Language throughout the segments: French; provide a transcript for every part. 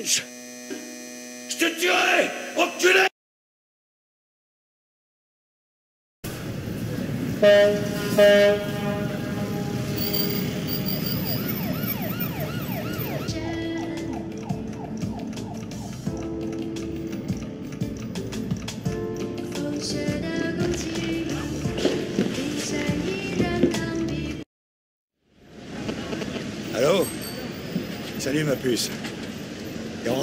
Lynch Je te tuerai Enculé! Allô? Salut ma puce.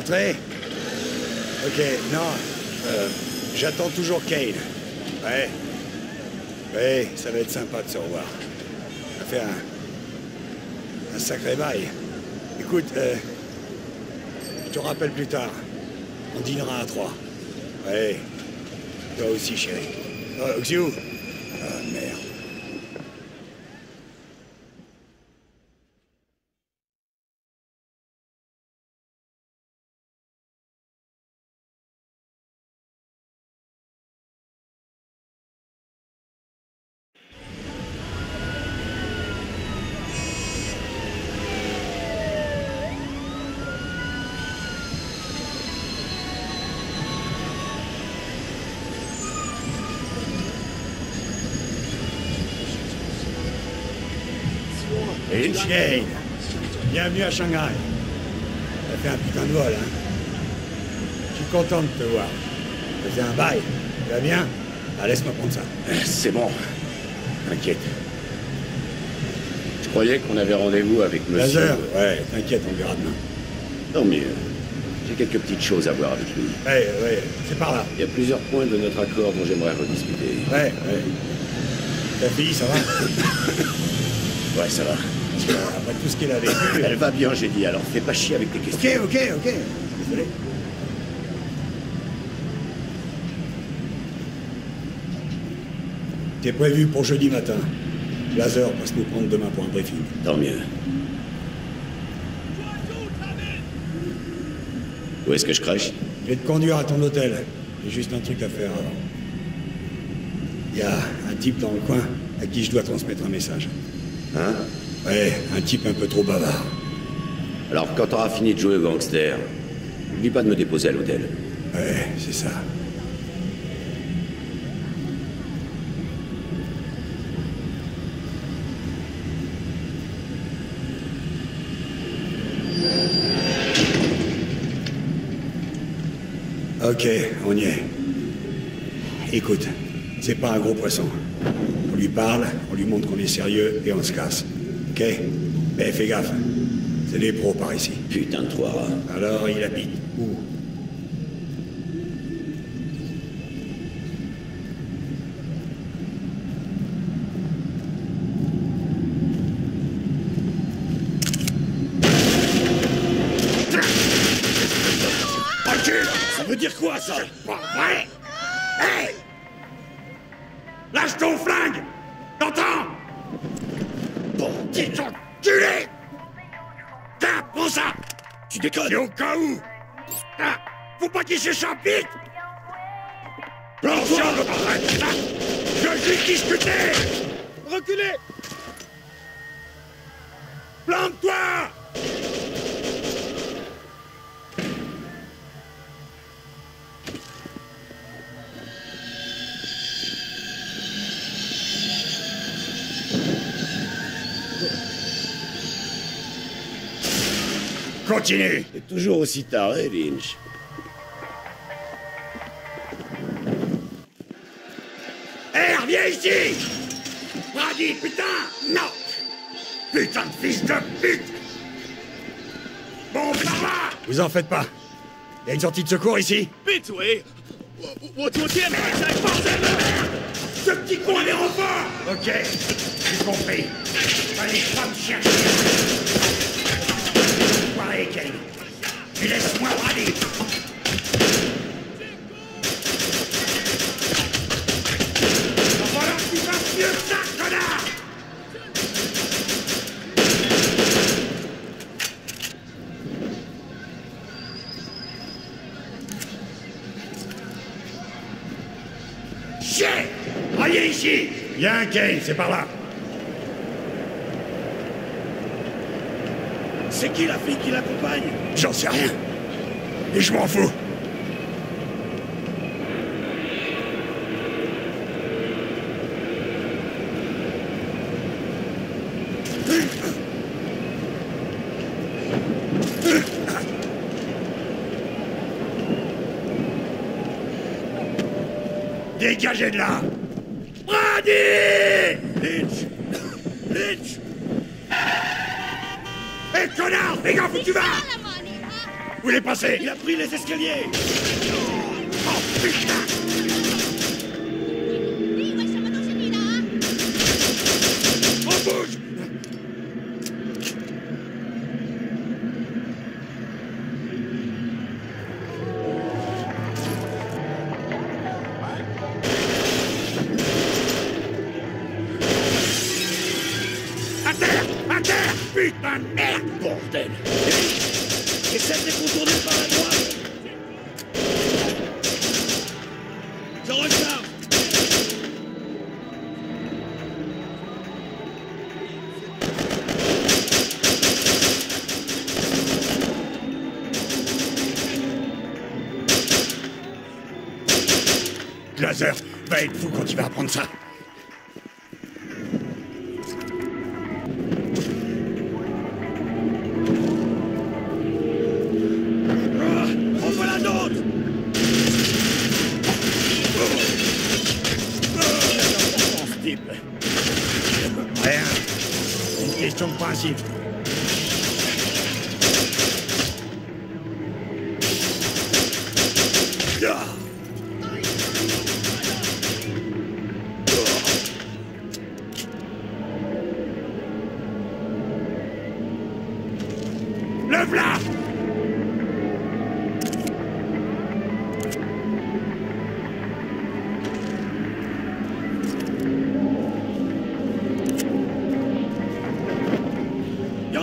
Ok, non. euh, J'attends toujours Kane. Ouais. Ouais, ça va être sympa de se revoir. Ça fait un. un sacré bail. Écoute, euh, je te rappelle plus tard. On dînera à trois. Ouais. Toi aussi, chérie. Oh, Xiu Ah, merde. Kane. Bienvenue à Shanghai. Ça fait un putain de vol, hein. Je suis content de te voir. Ça fait un bail. Tu vas bien? Ah, laisse-moi prendre ça. C'est bon. T'inquiète. Je croyais qu'on avait rendez-vous avec monsieur. Laser Ouais, t'inquiète, on verra demain. Tant mieux. J'ai quelques petites choses à voir avec lui. Ouais, ouais, c'est par là. Il y a plusieurs points de notre accord dont j'aimerais rediscuter. Ouais, ouais. Ta fille, ça va Ouais, ça va. Après tout ce qu'elle a vécu. Elle va bien, j'ai dit, alors fais pas chier avec tes questions. Ok, ok, ok. Désolé. T'es prévu pour jeudi matin. Laser passe nous prendre demain pour un briefing. Tant mieux. Où est-ce que je crèche Je vais te conduire à ton hôtel. J'ai juste un truc à faire avant. Il y a un type dans le coin à qui je dois transmettre un message. Hein? Ouais, un type un peu trop bavard. Alors, quand t'auras fini de jouer au gangster, n'oublie pas de me déposer à l'hôtel. Ouais, c'est ça. Ok, on y est. Écoute, c'est pas un gros poisson. On lui parle, on lui montre qu'on est sérieux et on se casse. Ok Mais fais gaffe. C'est des pros par ici. Putain de trois rats. Alors, il habite vite arrête ça Je juste discuter Reculez. Plante-toi. Continue. T'es toujours aussi taré, Lynch. Ici Paradis, putain Non. Putain de fils de pute. Bon, ça va. Vous en faites pas. Il Y a une sortie de secours ici. Vite, oui. Ce petit con a des renforts Ok, j'ai compris. Allez, pas me chercher. Pareil, Kelly. Et laisse-moi aller. C'est par là. C'est qui la fille qui l'accompagne? J'en sais rien. Et je m'en fous. Dégagez de là Lynch Lynch Hé connard! Les gars, où tu vas? Où il est passé? Il a pris les escaliers! Oh putain Va être fou quand il va apprendre ça.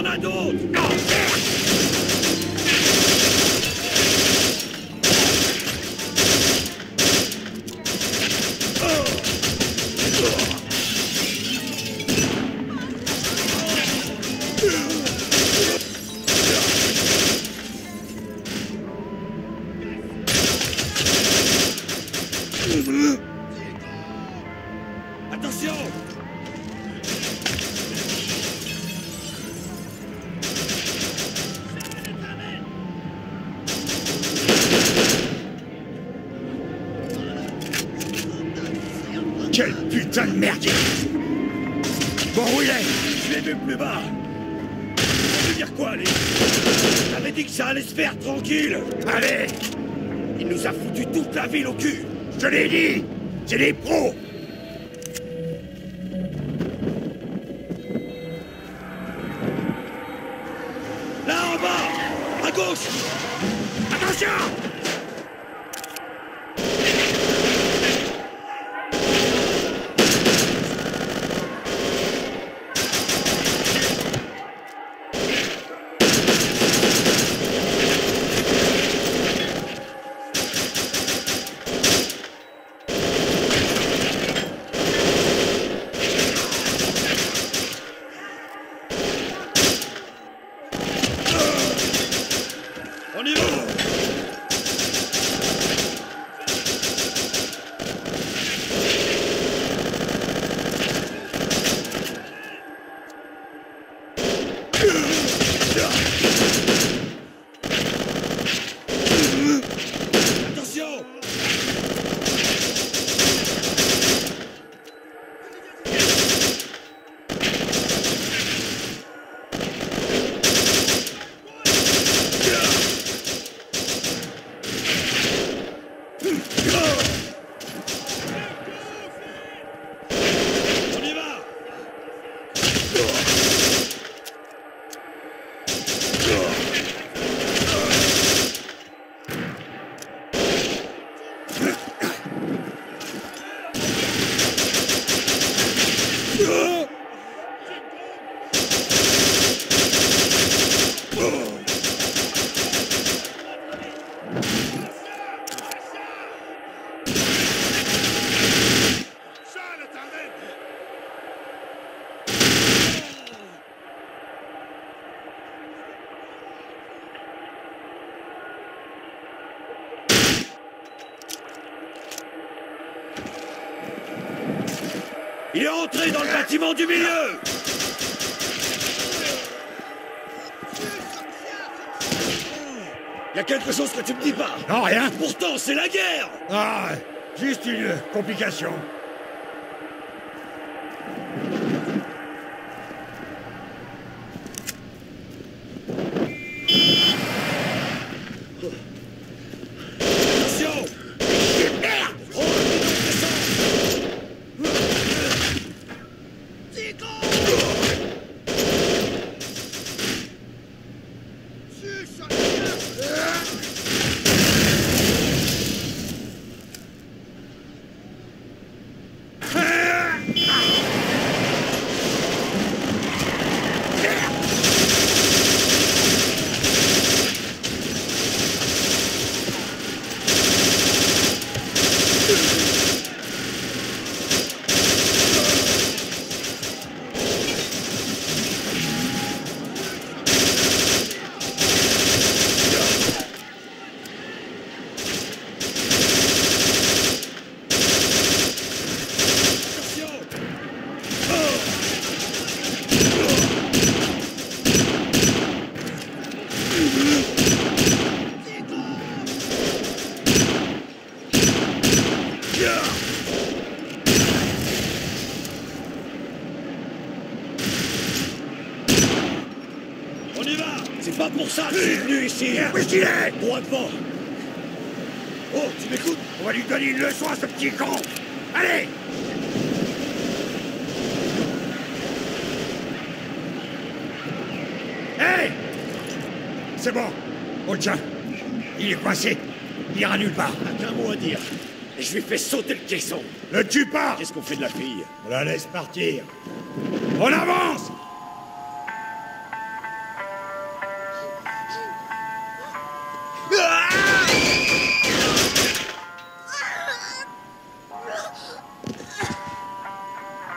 Il Allez. Il nous a foutu toute la ville au cul. Je l'ai dit du milieu Y a quelque chose que tu me dis pas Non, rien. Pourtant, c'est la guerre Ah, juste une complication. Attention Merde Attention On y va C'est pas pour ça que je suis venu ici Où est-ce qu'il est Droit devant Oh, tu m'écoutes? On va lui donner une leçon à ce petit con Allez Hé C'est bon, on le tient. Il est coincé. Il ira nulle part. Qu'un mot à dire. Et je lui fais sauter le caisson. Ne tue pas Qu'est-ce qu'on fait de la fille? On la laisse partir. On avance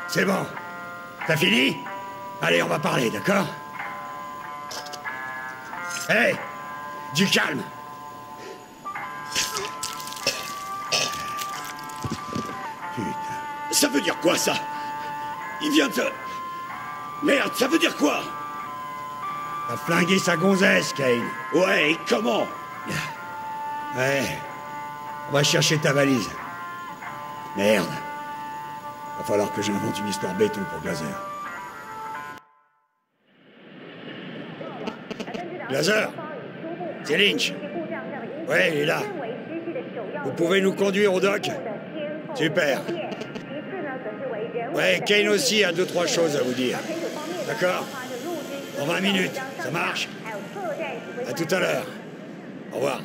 C'est bon. T'as fini Allez, on va parler, d'accord Hé Du calme Putain. Ça veut dire quoi, ça Il vient de... Merde, ça veut dire quoi T'as flingué sa gonzesse, Kane. Ouais, comment Ouais. On va chercher ta valise. Merde. Va falloir que j'invente une histoire béton pour Glazer. Glazer C'est Lynch. Ouais, il est là. Vous pouvez nous conduire au dock Super. Ouais, Kane aussi a deux, trois choses à vous dire. D'accord Dans 20 minutes, ça marche À tout à l'heure. Au revoir.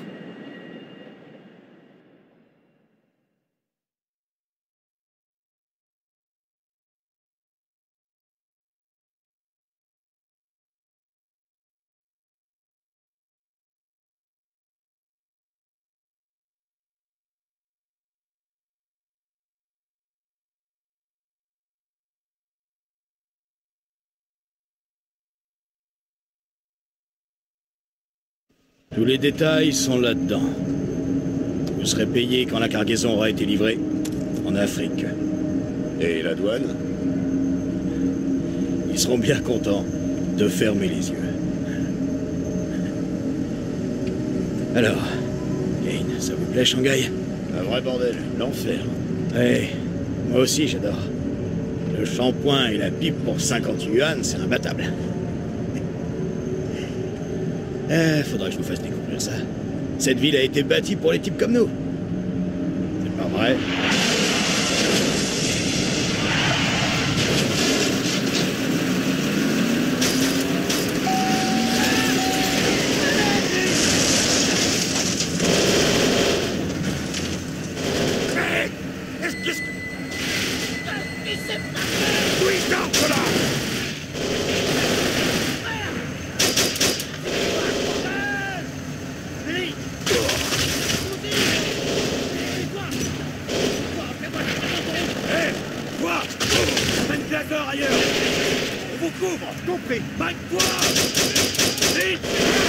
Tous les détails sont là-dedans. Vous serez payé quand la cargaison aura été livrée en Afrique. Et la douane? Ils seront bien contents de fermer les yeux. Alors, Kane, ça vous plaît Shanghai? Un vrai bordel. L'enfer. Ouais, moi aussi j'adore. Le shampoing et la pipe pour 50 yuan, c'est imbattable. Eh, faudra que je vous fasse découvrir ça. Cette ville a été bâtie pour les types comme nous. C'est pas vrai Hey Qu'est-ce qu'est-ce que... D'où il sort, cela Hé Quoi Amène Glazer ailleurs Couvre Compris Vite Vite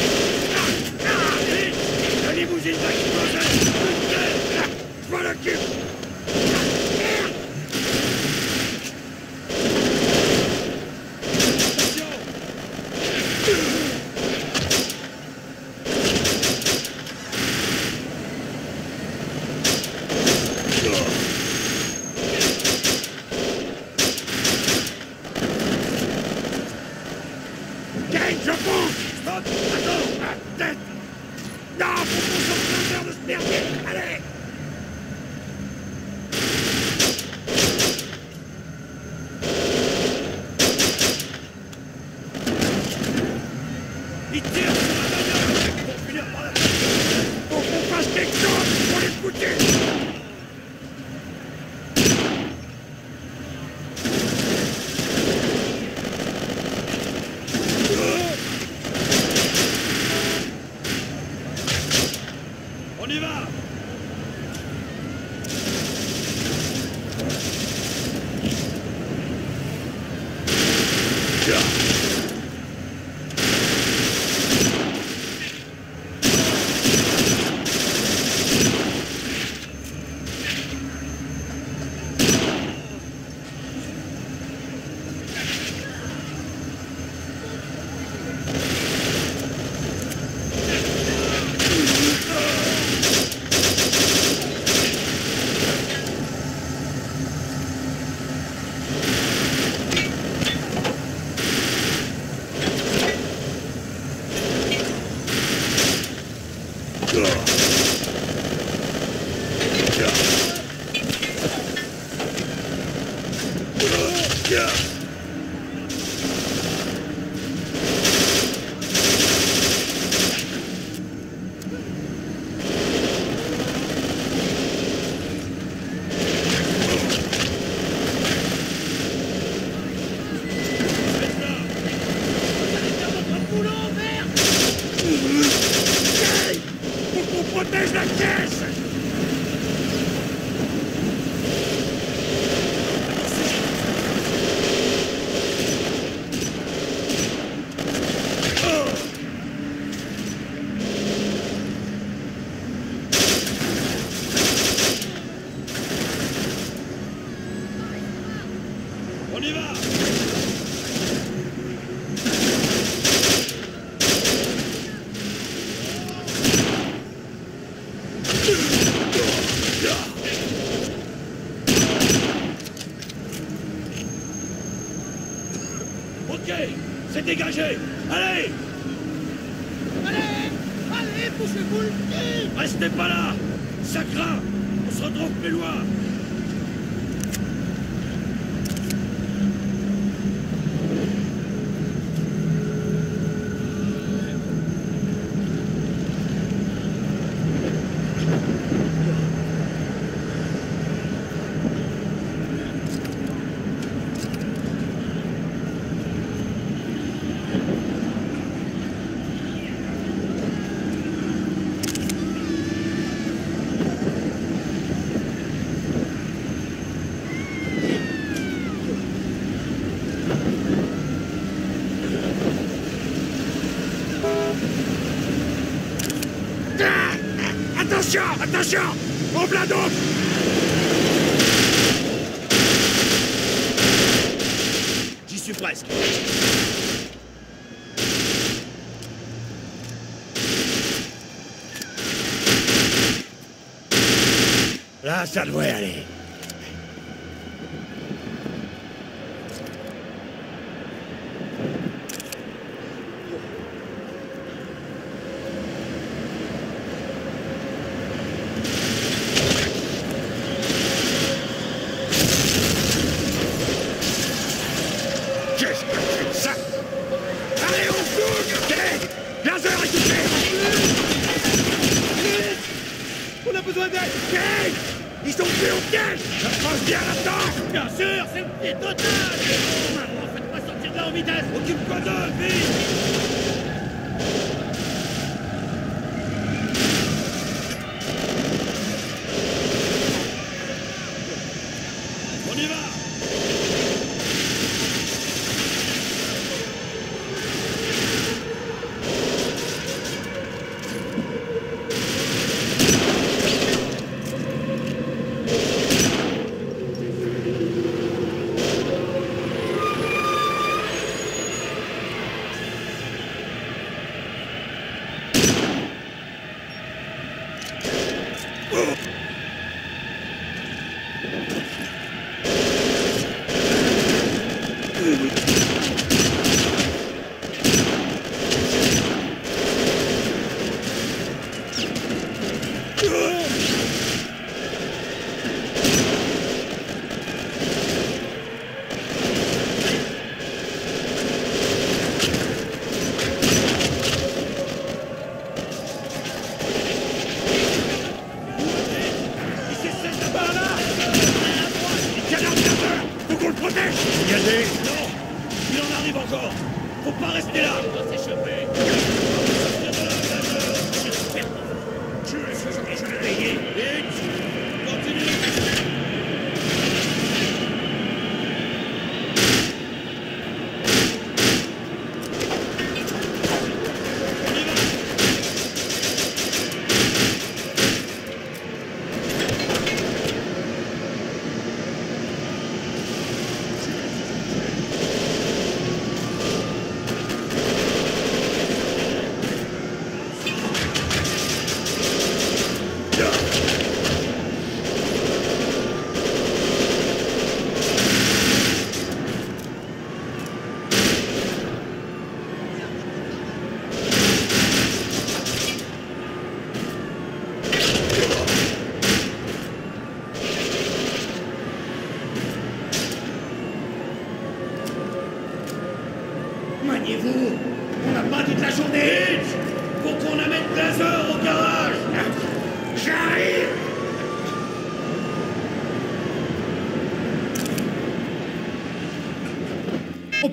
Restez pas là. Ça On se retrouve plus loin. la salvaré.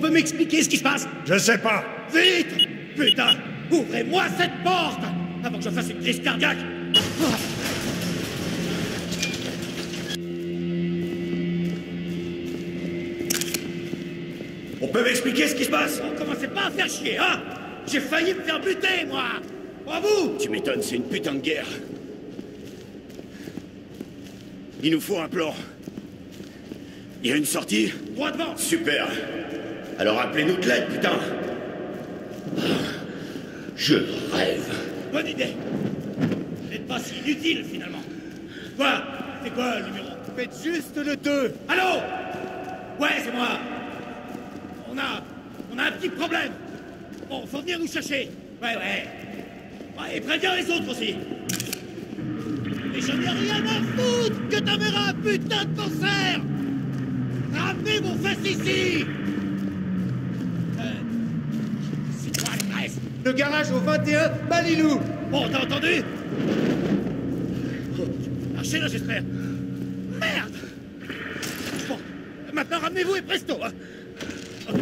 Peut m'expliquer ce qui se passe Je sais pas. Vite Putain Ouvrez-moi cette porte Avant que je fasse une crise cardiaque. On peut m'expliquer ce qui se passe On commencez pas à faire chier, hein? J'ai failli me faire buter, moi À vous Tu m'étonnes, c'est une putain de guerre. Il nous faut un plan. Il y a une sortie Droit devant Super. Alors appelez-nous de l'aide, putain. Ah, Je rêve. Bonne idée. Vous n'êtes pas si inutile, finalement. Quoi? C'est quoi, le numéro? Faites juste le 2 Allô? Ouais, c'est moi. On a... On a un petit problème. Bon, faut venir nous chercher. Ouais, ouais. Ouais, et préviens les autres aussi. Mais j'en ai rien à foutre que t'enverras un putain de concert Ramenez mon fils ici Euh... C'est quoi l'adresse Le garage au 21 Balilou Bon, t'as entendu Marchez là, j'espère. Merde Bon, maintenant ramenez-vous et presto, hein Ok,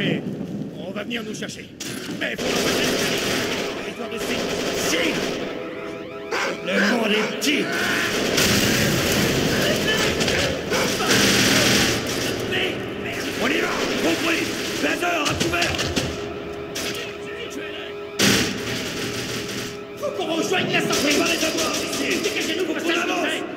on va venir nous chercher. Mais faut passer Histoire de Le monde est petit On y va Compris Blazer, à couvert Faut qu'on rejoigne la sortie On va les avoir ici Dégagez-nous pour passer avance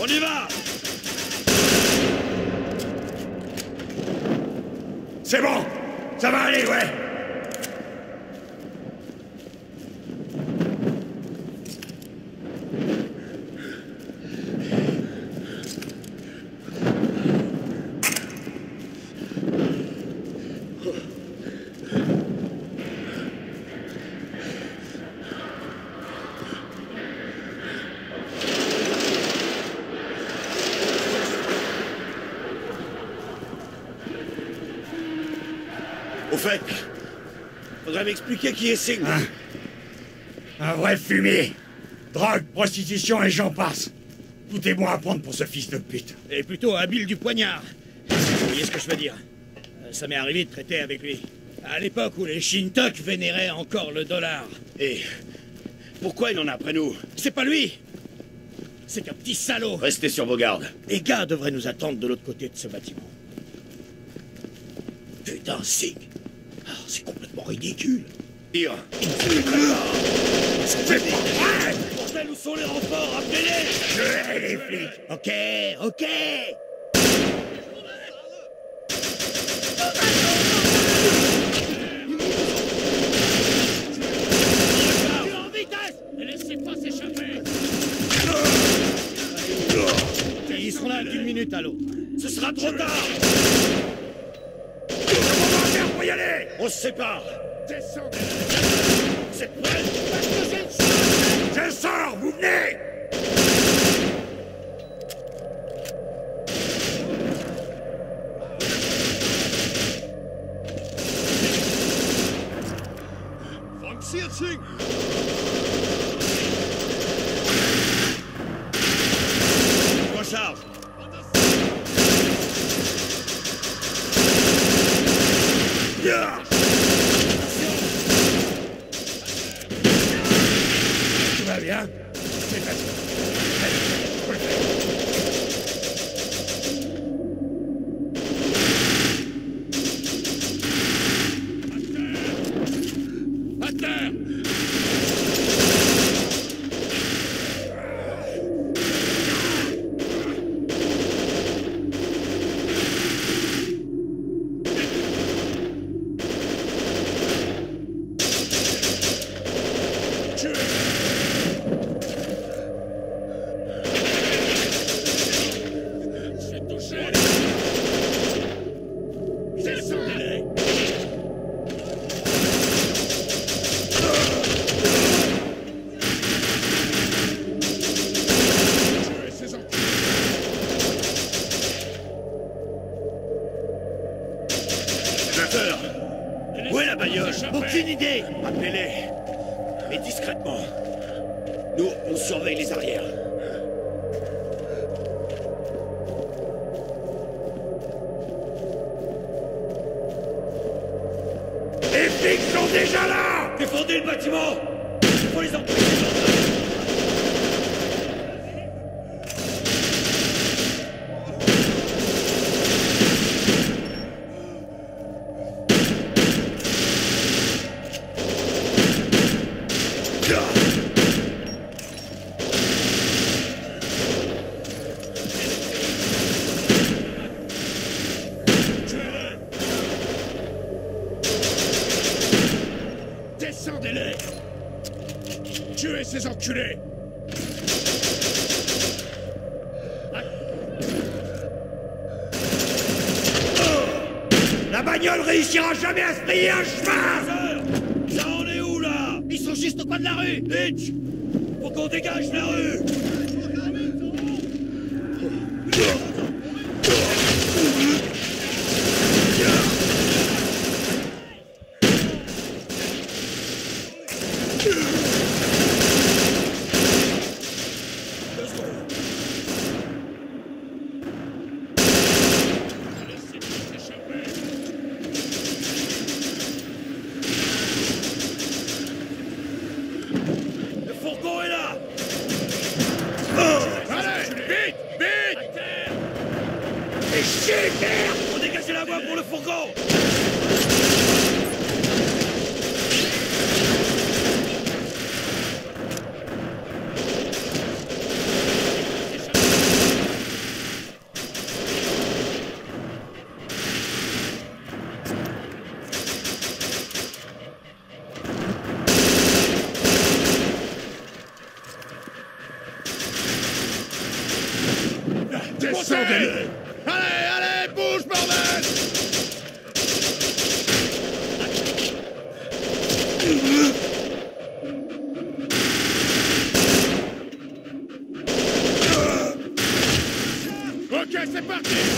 On y va. C'est bon. Ça va aller, ouais Au fait, faudrait m'expliquer qui est Singh. Un vrai fumier Drogue, prostitution et j'en passe Tout est bon à prendre pour ce fils de pute. Et plutôt habile du poignard. Vous voyez ce que je veux dire? Euh, Ça m'est arrivé de traiter avec lui. À l'époque où les Shintok vénéraient encore le dollar. Et pourquoi il en a après nous? C'est pas lui C'est un petit salaud Restez sur vos gardes. Les gars devraient nous attendre de l'autre côté de ce bâtiment. Putain, Sig Ah, C'est complètement ridicule. Tire. Bordel, où sont les renforts Appelez-les. Je hais les flics. Ok, ok. Ils seront là d'une minute à l'autre. Ce sera trop tard y aller. On se sépare. Descendez Vous êtes prêts Je sors, vous venez Recharge Ya Tout va bien C'est facile. Allez, faut le faire. À terre C'est touché Descendez-les Tuez ces Chauffeur Où est la bagnole Échappez. Aucune idée Appelez-les Mais discrètement. Nous, on surveille les arrières. Les flics sont déjà là! Défendez le bâtiment! Il faut les empêcher Yeah.